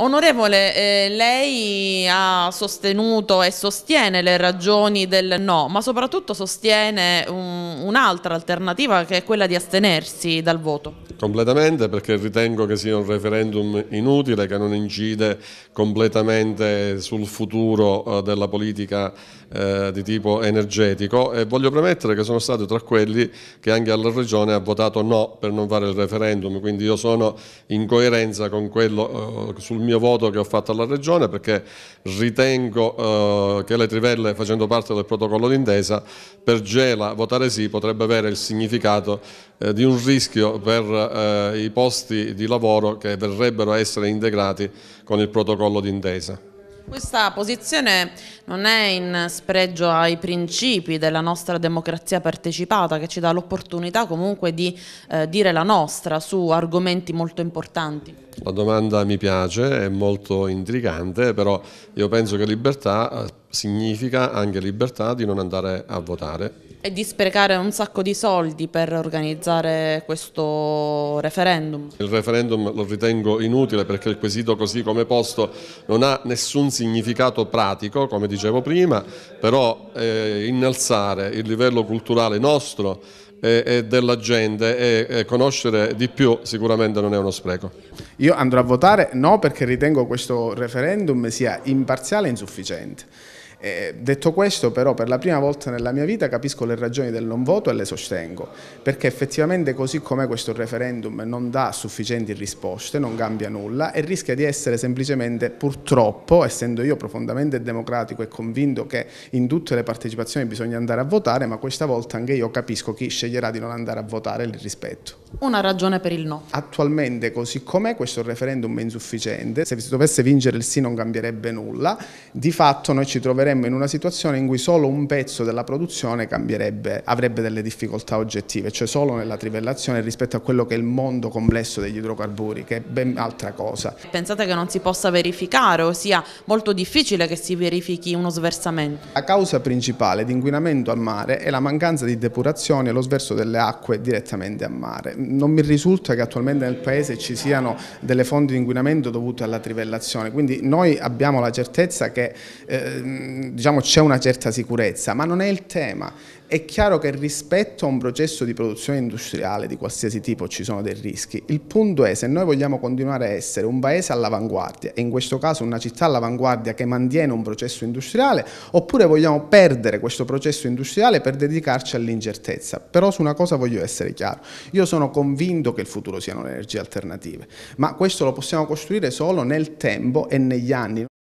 Onorevole, eh, lei ha sostenuto e sostiene le ragioni del no, ma soprattutto sostiene un, un'altra alternativa che è quella di astenersi dal voto. Completamente perché ritengo che sia un referendum inutile che non incide completamente sul futuro eh, della politica eh, di tipo energetico. E voglio premettere che sono stato tra quelli che anche alla Regione ha votato no per non fare il referendum, quindi io sono in coerenza con quello eh, sul mio voto che ho fatto alla Regione perché ritengo che le trivelle facendo parte del protocollo d'intesa per Gela votare sì potrebbe avere il significato di un rischio per eh, i posti di lavoro che verrebbero a essere integrati con il protocollo d'intesa. Questa posizione non è in spregio ai principi della nostra democrazia partecipata che ci dà l'opportunità comunque di eh, dire la nostra su argomenti molto importanti. La domanda mi piace, è molto intrigante, però io penso che libertà eh, significa anche libertà di non andare a votare e di sprecare un sacco di soldi per organizzare questo referendum. Il referendum lo ritengo inutile perché il quesito così come posto non ha nessun significato pratico, come dicevo prima, però eh, innalzare il livello culturale nostro e, e della gente e conoscere di più sicuramente non è uno spreco. Io andrò a votare no perché ritengo questo referendum sia imparziale e insufficiente. Eh, detto questo però per la prima volta nella mia vita capisco le ragioni del non voto e le sostengo perché effettivamente così come questo referendum non dà sufficienti risposte, non cambia nulla e rischia di essere semplicemente purtroppo essendo io profondamente democratico e convinto che in tutte le partecipazioni bisogna andare a votare ma questa volta anche io capisco chi sceglierà di non andare a votare e li rispetto. Una ragione per il no. Attualmente così com'è questo referendum è insufficiente, se si dovesse vincere il sì non cambierebbe nulla, di fatto noi ci troveremmo in una situazione in cui solo un pezzo della produzione cambierebbe, avrebbe delle difficoltà oggettive, cioè solo nella trivellazione rispetto a quello che è il mondo complesso degli idrocarburi, che è ben altra cosa. Pensate che non si possa verificare o sia molto difficile che si verifichi uno sversamento? La causa principale di inquinamento al mare è la mancanza di depurazione e lo sverso delle acque direttamente a mare. Non mi risulta che attualmente nel Paese ci siano delle fonti di inquinamento dovute alla trivellazione, quindi noi abbiamo la certezza che eh, diciamo, c'è una certa sicurezza, ma non è il tema. È chiaro che rispetto a un processo di produzione industriale di qualsiasi tipo ci sono dei rischi. Il punto è se noi vogliamo continuare a essere un paese all'avanguardia e in questo caso una città all'avanguardia che mantiene un processo industriale oppure vogliamo perdere questo processo industriale per dedicarci all'incertezza. Però su una cosa voglio essere chiaro. Io sono convinto che il futuro siano le energie alternative, ma questo lo possiamo costruire solo nel tempo e negli anni.